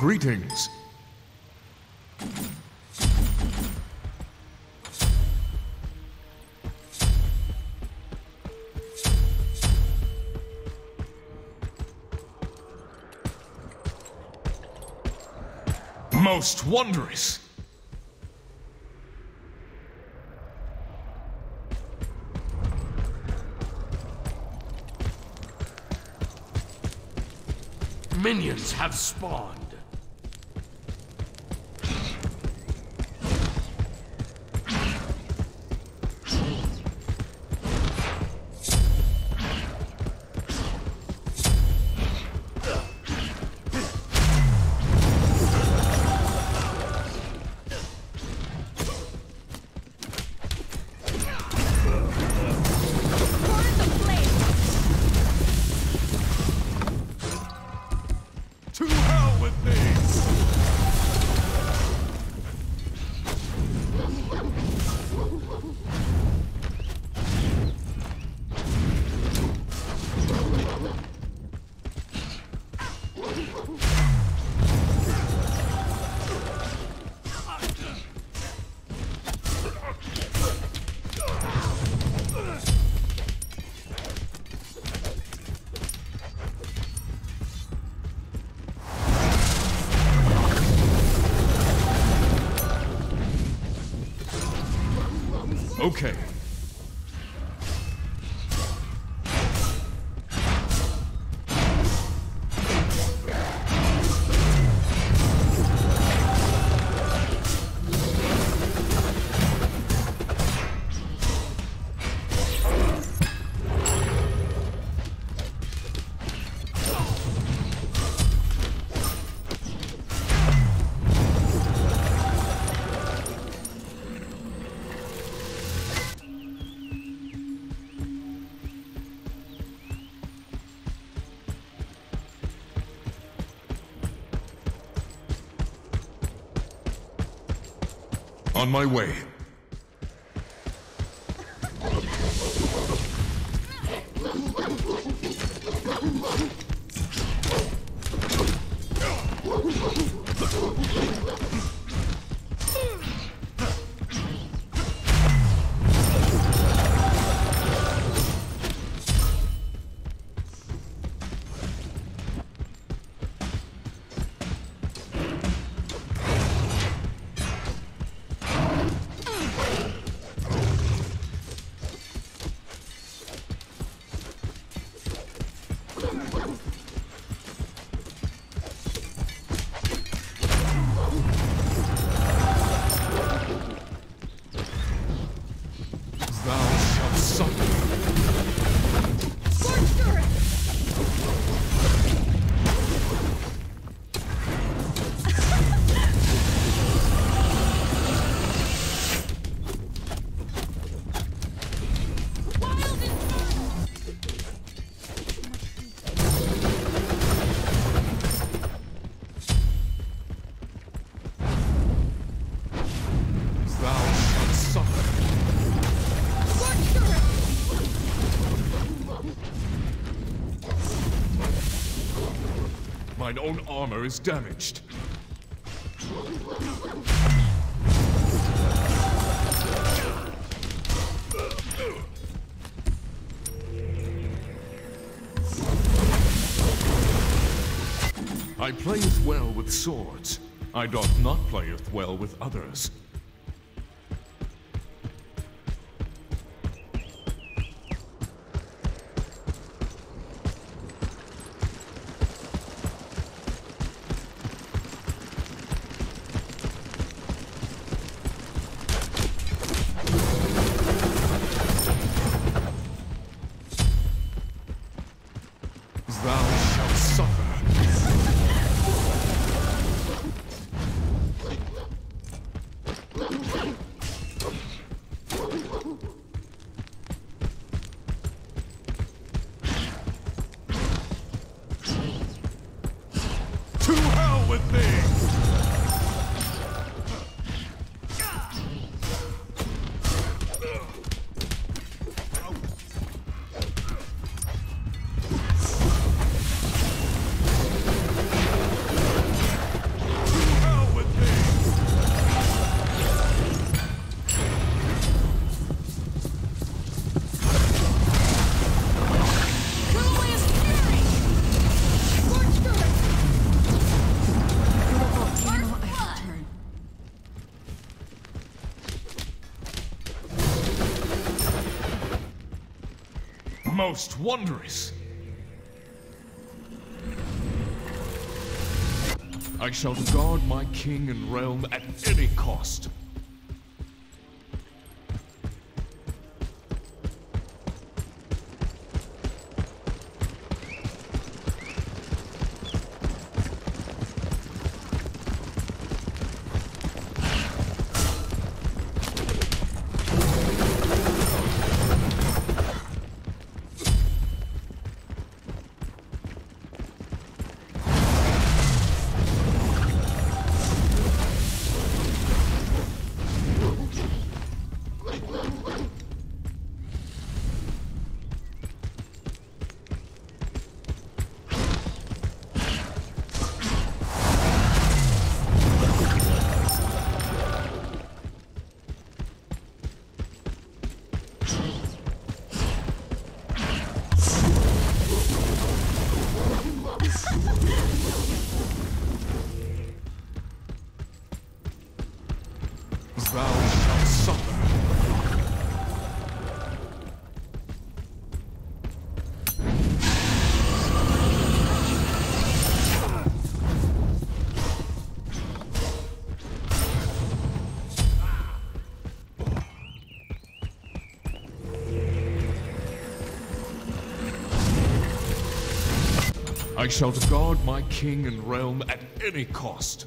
Greetings. Most wondrous! Minions have spawned. Okay. On my way. Mine own armor is damaged. I playeth well with swords. I doth not playeth well with others. Most wondrous. I shall guard my king and realm at any cost. I shall guard my king and realm at any cost.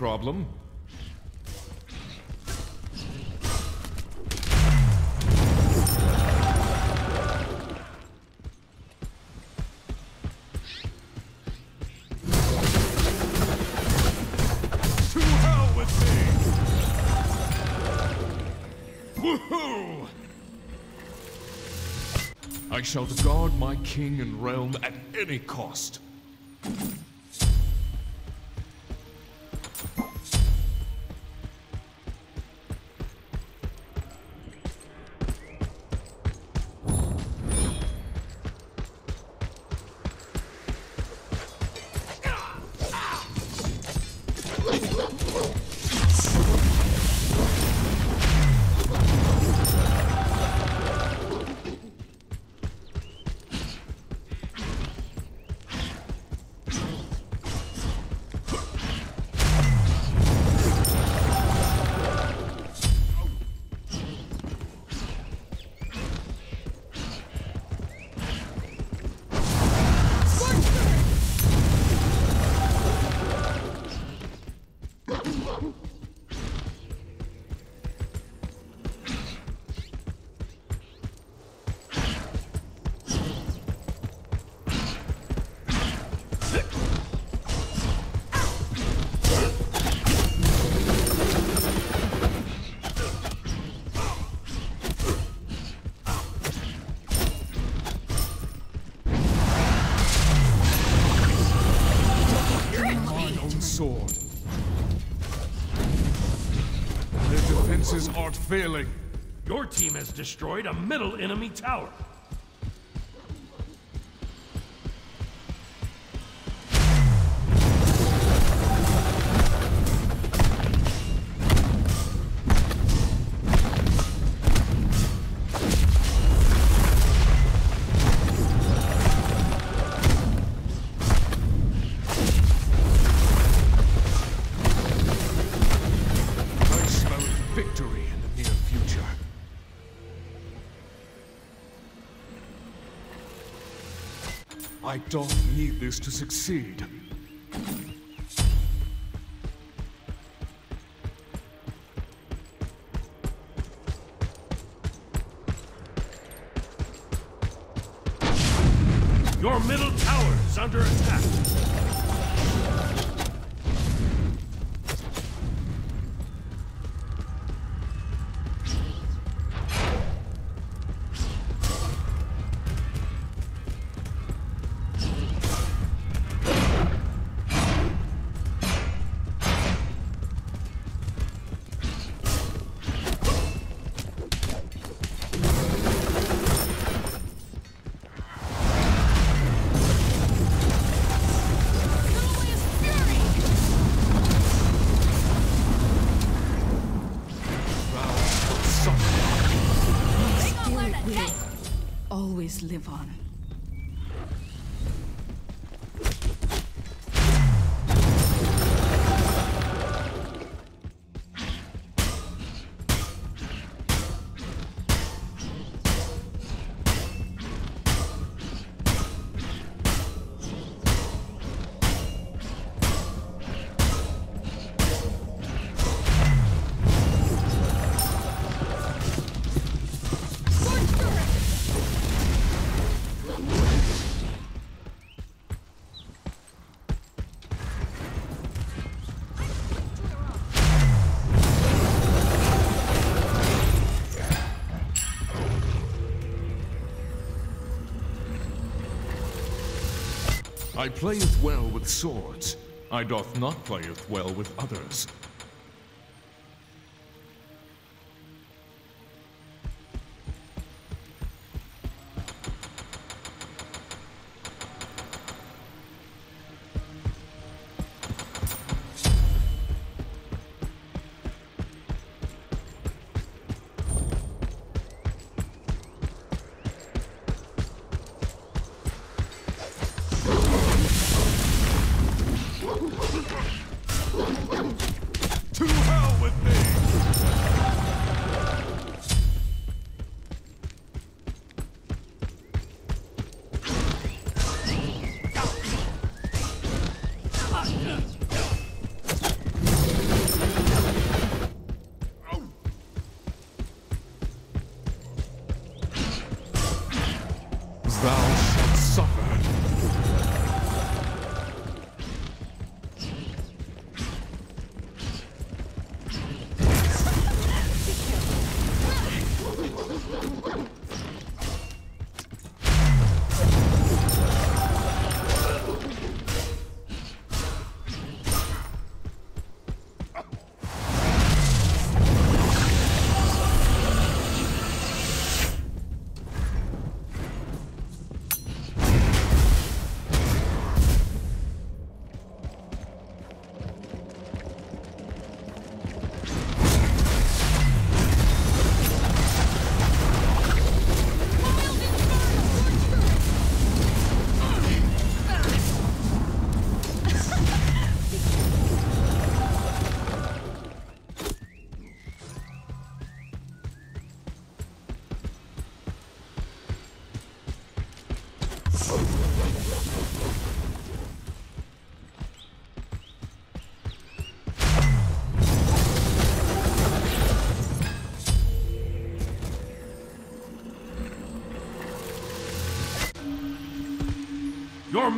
Problem. To hell with thee! Woohoo! I shall guard my king and realm at any cost. Defenses aren't failing. Your team has destroyed a middle enemy tower. I don't need this to succeed. Always live I playeth well with swords. I doth not playeth well with others.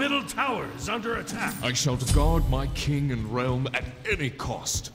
Middle tower is under attack. I shall guard my king and realm at any cost.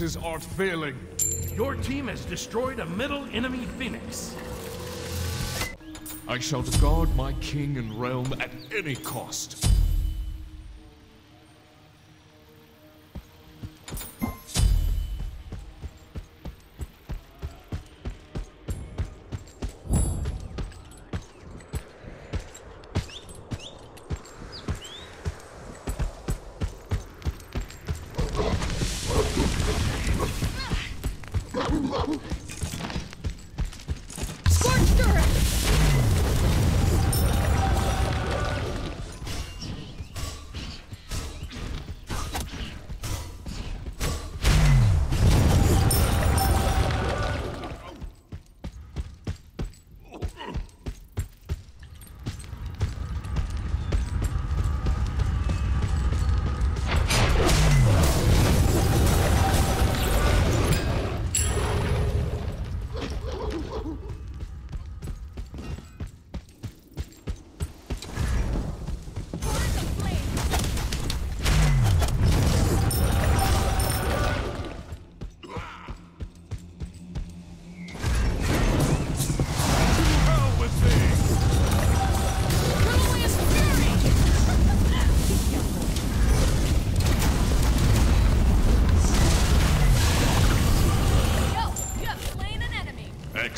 Defenses are failing. Your team has destroyed a middle enemy phoenix. I shall guard my king and realm at any cost.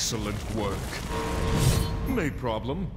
Excellent work. No problem.